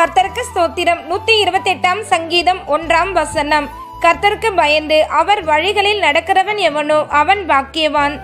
கர்த்தருக்கு ஸ்தோத்திரம். நூத்தி இருபத்தி எட்டாம் சங்கீதம் ஒன்றாம் வசனம். கர்த்தருக்கு பயந்து அவர் வழிகளில் நடக்கிறவன் எவனோ அவன் பாக்கியவான்.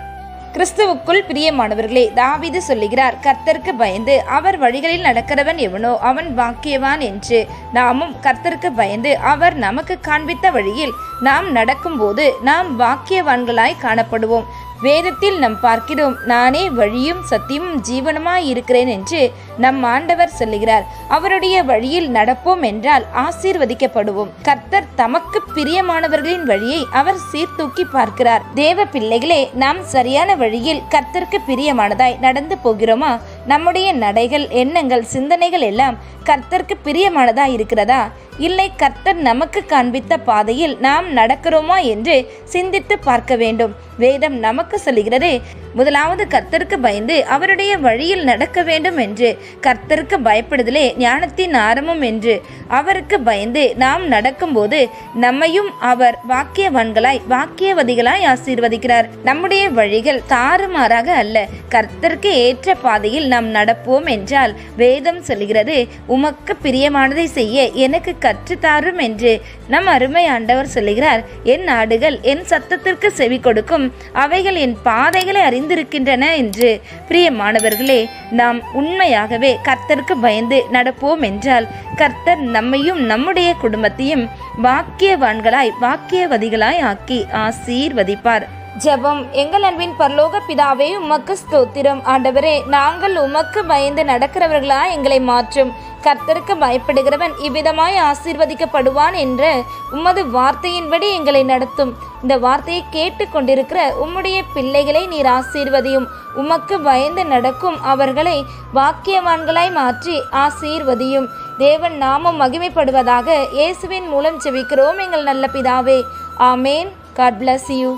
கிறிஸ்துவுக்குள் பிரியமானவர்களே தாவீது சொல்லுகிறார் கர்த்தருக்கு பயந்து அவர் வழிகளில் நடக்கிறவன் எவனோ அவன் பாக்கியவான் என்று. நாமும் கர்த்தருக்கு பயந்து அவர் நமக்கு காண்பித்த வழியில் நாம் நடக்கும்போது நாம் வாக்கியவான்களாய் காணப்படுவோம். வேதத்தில் நாம் பார்க்கிறோம் நானே வழியும் சத்தியமும் ஜீவனமாய் இருக்கிறேன் என்று நம் ஆண்டவர் சொல்லுகிறார். அவருடைய வழியில் நடப்போம் என்றால் ஆசீர்வதிக்கப்படுவோம். கர்த்தர் தமக்கு பிரியமானவர்களின் வழியை அவர் சீர்தூக்கி பார்க்கிறார். தேவ பிள்ளைகளே நாம் சரியான வழியில் கர்த்தருக்கு பிரியமானதாய் நடந்து போகிறோமா? நம்முடைய நடைகள் எண்ணங்கள் சிந்தனைகள் எல்லாம் கர்த்தருக்கு பிரியமானதா இருக்கிறதா? இல்லை கர்த்தர் நமக்கு காண்பித்த பாதையில் நாம் நடக்கிறோமா என்று சிந்தித்து பார்க்க வேண்டும். வேதம் நமக்கு சொல்கிறது முதலாவது கர்த்தருக்கு பயந்து அவருடைய வழியில் நடக்க வேண்டும் என்று கர்த்தருக்கு பயப்படுதலே ஞானத்தின் ஆரம்பம் என்று. அவருக்கு பயந்து நாம் நடக்கும்போது நம்மையும் அவர் வாக்கியவான்களாய் வாக்கியவதிகளாய் ஆசீர்வதிக்கிறார். நம்முடைய வழிகள் தாறுமாறாக அல்ல கர்த்தருக்கு ஏற்ற பாதையில் நாம் நடப்போம் என்றால் வேதம் சொல்கிறது உமக்கு பிரியமானதை செய்ய எனக்கு கற்றுத்தாரும் என்று. நம் அருமை ஆண்டவர் சொல்லுகிறார் என் ஆடுகள் என் சத்தத்திற்கு செவி கொடுக்கும் அவைகள் என் பாதைகளை அறிந்திருக்கின்றன என்று. பிரியமானவர்களே நாம் உண்மையாகவே கர்த்தருக்கு பயந்து நடப்போம் என்றால் கர்த்தர் நம்மையும் நம்முடைய குடும்பத்தையும் வாக்கியவான்களாய் வாக்கியவதிகளாய் ஆக்கி ஆசீர்வதிப்பார். ஜெபம். எங்கள் அன்பின் பரலோக பிதாவே உமக்கு ஸ்தோத்திரம். ஆண்டவரே நாங்கள் உமக்கு பயந்து நடக்கிறவர்களா எங்களை மாற்றும். கர்த்தருக்கு பயப்படுகிறவன் இவ்விதமாய் ஆசீர்வதிக்கப்படுவான் என்ற உமது வார்த்தையின்படி எங்களை நடத்தும். இந்த வார்த்தையை கேட்டு கொண்டிருக்கிற உம்முடைய பிள்ளைகளை நீர் ஆசீர்வதியும். உமக்கு பயந்து நடக்கும் அவர்களை வாக்கியவான்களாய் மாற்றி ஆசீர்வதியும். தேவன் நாமம் மகிமைப்படுவதாக இயேசுவின் மூலம் செபிக்கிறோம் எங்கள் நல்ல பிதாவே. ஆமேன். God bless you.